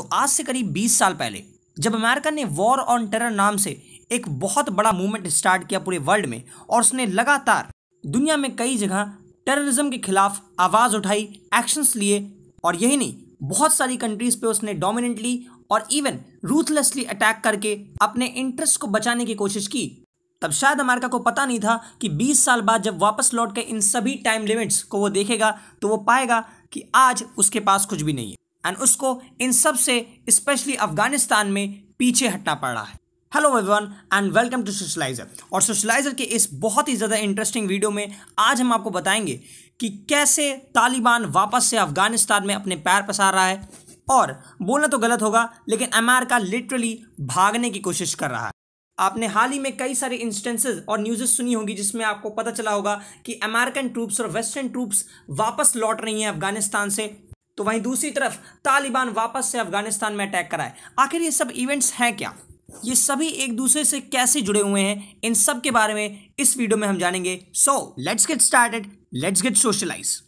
तो आज से करीब 20 साल पहले, जब अमेरिका ने वॉर ऑन टेरर नाम से एक बहुत बड़ा मूवमेंट स्टार्ट किया पूरे वर्ल्ड में, और उसने लगातार दुनिया में कई जगह टेररिज्म के खिलाफ आवाज़ उठाई एक्शंस लिए, और यही नहीं, बहुत सारी कंट्रीज़ पे उसने डोमिनेंटली और इवन रूथलेसली अटैक करके अपने इंटरेस्ट को बचाने की कोशिश की। तब शायद अमेरिका को पता नहीं था कि 20 साल बाद जब वापस लौट के इन सभी टाइम लिमिट्स को वो देखेगा तो वो पाएगा कि आज उसके पास कुछ भी नहीं है। एंड उसको इन सबसे स्पेशली अफ़गानिस्तान में पीछे हटना पड़ रहा है। Hello everyone and welcome to socializer और सोशलाइजर के इस बहुत ही ज़्यादा इंटरेस्टिंग वीडियो में आज हम आपको बताएँगे कि कैसे तालिबान वापस से अफ़गानिस्तान में अपने पैर पसार रहा है। और बोलना तो गलत होगा, लेकिन अमेरिका लिटरली भागने की कोशिश कर रहा है। आपने हाल ही में कई सारे इंस्टेंसेस और न्यूज़ेस सुनी होगी जिसमें आपको पता चला होगा कि अमेरिकन ट्रूप्स और वेस्टर्न ट्रूप्स वापस लौट रही हैं अफ़गानिस्तान से। तो वहीं दूसरी तरफ़ तालिबान वापस से अफ़गानिस्तान में अटैक कराए। आखिर ये सब इवेंट्स हैं क्या? ये सभी एक दूसरे से कैसे जुड़े हुए हैं? इन सब के बारे में इस वीडियो में हम जानेंगे। So let's get started let's get socialize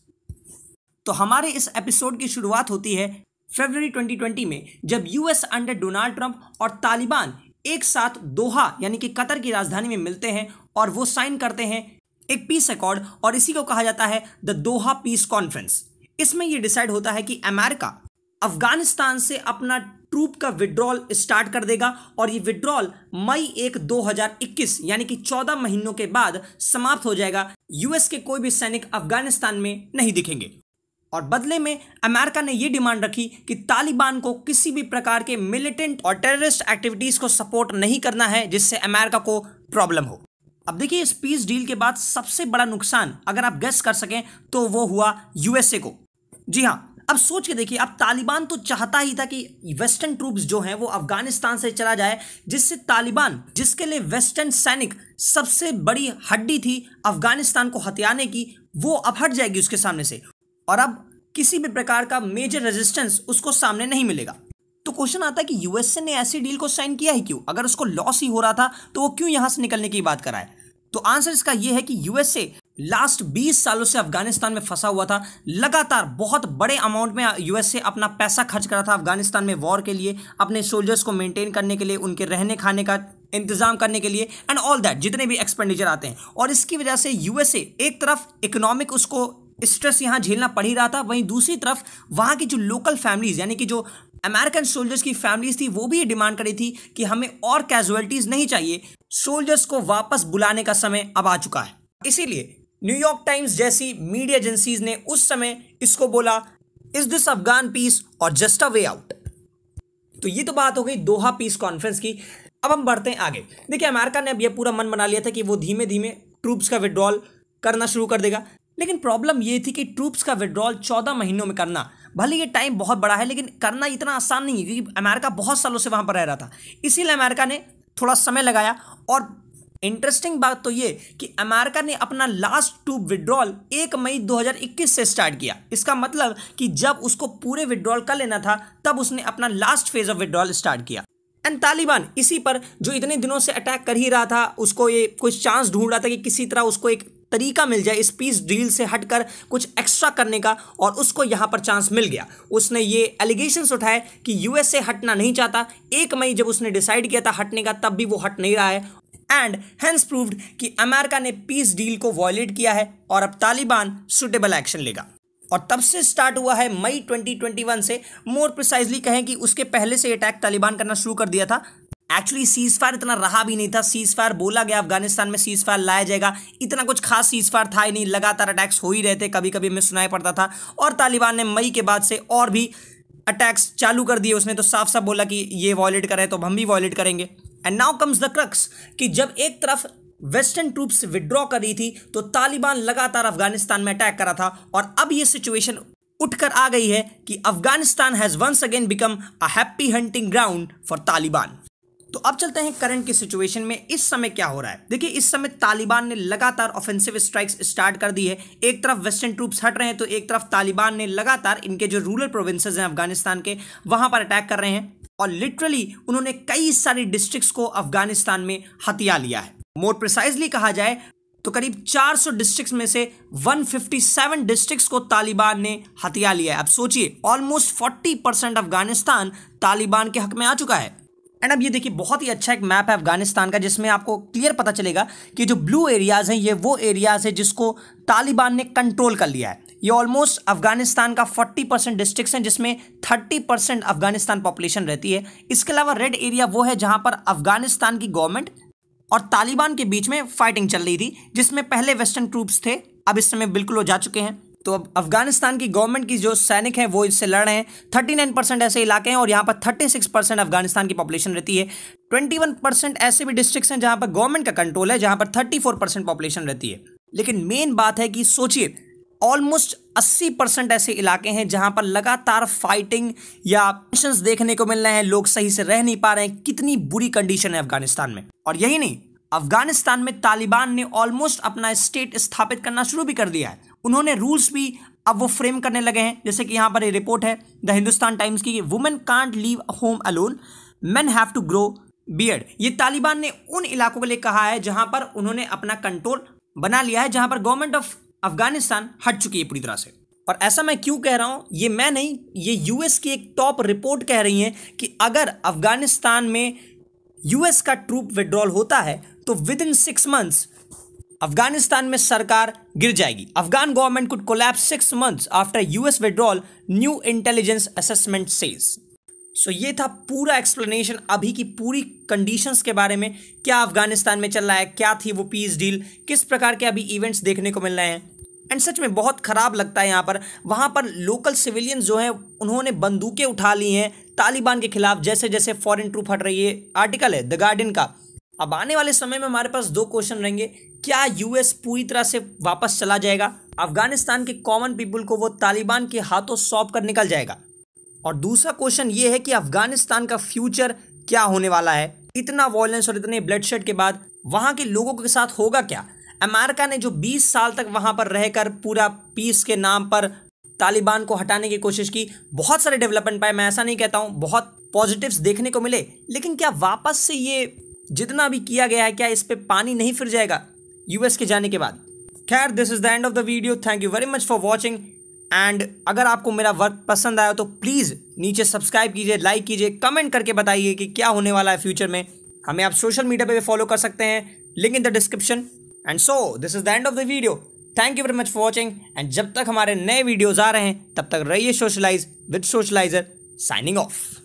तो हमारे इस एपिसोड की शुरुआत होती है फरवरी 2020 में, जब यूएस अंडर डोनाल्ड ट्रंप और तालिबान एक साथ दोहा, यानी कि कतर की राजधानी में मिलते हैं और वो साइन करते हैं एक पीस अकॉर्ड और इसी को कहा जाता है द दोहा पीस कॉन्फ्रेंस इसमें यह डिसाइड होता है कि अमेरिका अफ़गानिस्तान से अपना ट्रूप का विड्रॉल स्टार्ट कर देगा और ये विड्रॉल मई एक 2021 यानी कि 14 महीनों के बाद समाप्त हो जाएगा। यूएस के कोई भी सैनिक अफ़गानिस्तान में नहीं दिखेंगे। और बदले में अमेरिका ने यह डिमांड रखी कि तालिबान को किसी भी प्रकार के मिलिटेंट और टेररिस्ट एक्टिविटीज़ को सपोर्ट नहीं करना है, जिससे अमेरिका को प्रॉब्लम हो। अब देखिए, इस पीस डील के बाद सबसे बड़ा नुकसान अगर आप गेस कर सकें तो वो हुआ यूएसए को। जी हाँ। अब सोच के देखिए, अब तालिबान तो चाहता ही था कि वेस्टर्न ट्रूप्स जो हैं वो अफ़गानिस्तान से चला जाए, जिससे तालिबान, जिसके लिए वेस्टर्न सैनिक सबसे बड़ी हड्डी थी अफ़गानिस्तान को हथियाने की, वो अब हट जाएगी उसके सामने से। और अब किसी भी प्रकार का मेजर रेजिस्टेंस उसको सामने नहीं मिलेगा। तो क्वेश्चन आता है कि यूएसए ने ऐसी डील को साइन किया ही क्यों? अगर उसको लॉस ही हो रहा था तो वो क्यों यहाँ से निकलने की बात कराए? तो आंसर इसका यह है कि यूएसए लास्ट 20 सालों से अफ़गानिस्तान में फंसा हुआ था। लगातार बहुत बड़े अमाउंट में यूएसए अपना पैसा खर्च करा था अफ़गानिस्तान में वॉर के लिए, अपने सोल्जर्स को मेंटेन करने के लिए, उनके रहने खाने का इंतज़ाम करने के लिए एंड ऑल दैट जितने भी एक्सपेंडिचर आते हैं। और इसकी वजह से यूएसए एक तरफ़ इकोनॉमिक उसको स्ट्रेस यहाँ झेलना पड़ ही रहा था, वहीं दूसरी तरफ़ वहाँ की जो लोकल फैमिलीज़ यानी कि जो अमेरिकन सोल्जर्स की फैमिलीज़ थी, वो भी ये डिमांड करी थी कि हमें और कैजुअलिटीज नहीं चाहिए। सोल्जर्स को वापस बुलाने का समय अब आ चुका है। इसीलिए न्यूयॉर्क टाइम्स जैसी मीडिया एजेंसीज ने उस समय इसको बोला इज़ दिस अफगान पीस और जस्ट अ वे आउट तो ये तो बात हो गई दोहा पीस कॉन्फ्रेंस की। अब हम बढ़ते हैं आगे। देखिए, अमेरिका ने अब यह पूरा मन बना लिया था कि वो धीमे धीमे ट्रूप्स का विड्रॉल करना शुरू कर देगा। लेकिन प्रॉब्लम ये थी कि ट्रूप्स का विड्रॉल चौदह महीनों में करना। भले ये टाइम बहुत बड़ा है, लेकिन करना इतना आसान नहीं है, क्योंकि अमेरिका बहुत सालों से वहाँ पर रह रहा था। इसीलिए अमेरिका ने थोड़ा समय लगाया और इंटरेस्टिंग बात तो ये कि अमेरिका ने अपना लास्ट टू विड्रॉल एक मई 2021 से स्टार्ट किया। इसका मतलब कि जब उसको पूरे विड्रॉल कर लेना था, तब उसने अपना last phase of withdrawal start किया। एंड तालिबान इसी पर, जो इतने दिनों से अटैक कर ही रहा था, उसको ये कुछ चांस ढूंढ रहा था कि किसी तरह उसको एक तरीका मिल जाए इस पीस डील से हटकर कुछ एक्स्ट्रा करने का, और उसको यहाँ पर चांस मिल गया। उसने ये एलिगेशंस उठाए कि यूएसए हटना नहीं चाहता। एक मई जब उसने डिसाइड किया था हटने का, तब भी वो हट नहीं रहा है। एंड हैंस प्रूव्ड कि अमेरिका ने पीस डील को वॉयलेट किया है और अब तालिबान सुटेबल एक्शन लेगा। और तब से स्टार्ट हुआ है मई 2021 से। मोर प्रिसाइजली कहें कि उसके पहले से अटैक तालिबान करना शुरू कर दिया था। एक्चुअली सीज फायर इतना रहा भी नहीं था। सीज फायर बोला गया, अफ़गानिस्तान में सीज फायर लाया जाएगा। इतना कुछ खास सीज फायर था ही नहीं। लगातार अटैक्स हो ही रहे थे। कभी कभी हमें सुनाई पड़ता था। और तालिबान ने मई के बाद से और भी अटैक्स चालू कर दिए। उसने तो साफ़ साफ़ बोला कि ये वॉयलेट करें तो हम भी वॉयलेट करेंगे। And now comes the crux कि जब एक तरफ़ वेस्टर्न ट्रूप्स विड्रॉ कर रही थी तो तालिबान लगातार अफ़गानिस्तान में अटैक करा था, और अब ये सिचुएशन उठकर आ गई है कि Afghanistan has once again become a happy hunting ground for Taliban. तो अब चलते हैं करंट की सिचुएशन में, इस समय क्या हो रहा है? देखिए, इस समय तालिबान ने लगातार ऑफेंसिव स्ट्राइक्स स्टार्ट कर दी है। एक तरफ़ वेस्टर्न ट्रूप्स हट रहे हैं तो एक तरफ़ तालिबान ने लगातार इनके जो रूरल प्रोविंसेस हैं अफ़गानिस्तान के, वहाँ पर अटैक कर रहे हैं। और लिटरली उन्होंने कई सारी डिस्ट्रिक्ट्स को अफ़गानिस्तान में हथिया लिया है। मोर प्रिसाइजली कहा जाए तो करीब 400 डिस्ट्रिक्ट्स में से 157 डिस्ट्रिक्ट्स को तालिबान ने हथिया लिया है। अब सोचिए ऑलमोस्ट 40 परसेंट अफ़गानिस्तान तालिबान के हक में आ चुका है। एंड अब ये देखिए, बहुत ही अच्छा एक मैप है अफ़गानिस्तान का, जिसमें आपको क्लियर पता चलेगा कि जो ब्लू एरियाज़ हैं, ये वो एरियाज़ है जिसको तालिबान ने कंट्रोल कर लिया है। ये ऑलमोस्ट अफ़गानिस्तान का 40 परसेंट डिस्ट्रिक्ट हैं, जिसमें 30 परसेंट अफ़गानिस्तान पॉपुलेशन रहती है। इसके अलावा रेड एरिया वो है जहाँ पर अफ़गानिस्तान की गवर्नमेंट और तालिबान के बीच में फाइटिंग चल रही थी, जिसमें पहले वेस्टर्न ट्रूप्स थे। अब इस समय बिल्कुल वो जा चुके हैं। तो अब अफ़गानिस्तान की गवर्नमेंट की जो सैनिक हैं, वो इससे लड़ रहे हैं। थर्टी नाइन परसेंट ऐसे इलाके हैं और यहाँ पर थर्टी सिक्स परसेंट अफ़गानिस्तान की पॉपुलेशन रहती है। ट्वेंटी वन परसेंट ऐसे भी डिस्ट्रिक्ट्स हैं जहाँ पर गवर्नमेंट का कंट्रोल है, जहाँ पर थर्टी फोर परसेंट पॉपुलेशन रहती है। लेकिन मेन बात है कि सोचिए ऑलमोस्ट 80 परसेंट ऐसे इलाके हैं जहाँ पर लगातार फाइटिंग या टेंशन देखने को मिल रहे हैं। लोग सही से रह नहीं पा रहे हैं। कितनी बुरी कंडीशन है अफ़गानिस्तान में। और यही नहीं, अफ़गानिस्तान में तालिबान ने ऑलमोस्ट अपना स्टेट स्थापित करना शुरू भी कर दिया है। उन्होंने रूल्स भी अब वो फ्रेम करने लगे हैं। जैसे कि यहाँ पर ये रिपोर्ट है द हिंदुस्तान टाइम्स की women can't leave home alone men have to grow beard ये तालिबान ने उन इलाकों के लिए कहा है जहाँ पर उन्होंने अपना कंट्रोल बना लिया है, जहाँ पर गवर्नमेंट ऑफ़ अफ़गानिस्तान हट चुकी है पूरी तरह से। और ऐसा मैं क्यों कह रहा हूँ? ये मैं नहीं, ये यूएस की एक टॉप रिपोर्ट कह रही है कि अगर अफ़गानिस्तान में यूएस का ट्रूप विड्रॉल होता है तो within six months Afghanistan में सरकार गिर जाएगी। Afghan government could collapse six months after US withdrawal new intelligence assessment says so ये था पूरा एक्सप्लेनेशन अभी की पूरी कंडीशंस के बारे में। क्या अफ़गानिस्तान में चल रहा है? क्या थी वो पीस डील किस प्रकार के अभी इवेंट्स देखने को मिल रहे हैं? एंड सच में बहुत ख़राब लगता है यहाँ पर। वहाँ पर लोकल सिविलियंस जो हैं, उन्होंने बंदूकें उठा ली हैं तालिबान के खिलाफ, जैसे जैसे फॉरेन ट्रूप हट रही है। आर्टिकल है द गार्डियन का। अब आने वाले समय में हमारे पास दो क्वेश्चन रहेंगे। क्या यूएस पूरी तरह से वापस चला जाएगा? अफ़गानिस्तान के कॉमन पीपल को वो तालिबान के हाथों सौंप कर निकल जाएगा। और दूसरा क्वेश्चन ये है कि अफ़गानिस्तान का फ्यूचर क्या होने वाला है? इतना वॉयलेंस और इतने ब्लड के बाद वहाँ के लोगों के साथ होगा क्या? अमेरिका ने जो 20 साल तक वहाँ पर रहकर पूरा पीस के नाम पर तालिबान को हटाने की कोशिश की, बहुत सारे डेवलपमेंट पाए, मैं ऐसा नहीं कहता हूँ, बहुत पॉजिटिव्स देखने को मिले, लेकिन क्या वापस से ये जितना भी किया गया है, क्या इस पर पानी नहीं फिर जाएगा यूएस के जाने के बाद? खैर this is the end of the video thank you very much for watching and अगर आपको मेरा वर्क पसंद आया तो प्लीज़ नीचे सब्सक्राइब कीजिए लाइक कीजिए कमेंट करके बताइए कि क्या होने वाला है फ्यूचर में। हमें आप सोशल मीडिया पे भी फॉलो कर सकते हैं। Link in the description and so this is the end of the video thank you very much for watching and जब तक हमारे नए वीडियोज़ आ रहे हैं, तब तक रहिए socialize with socializer signing off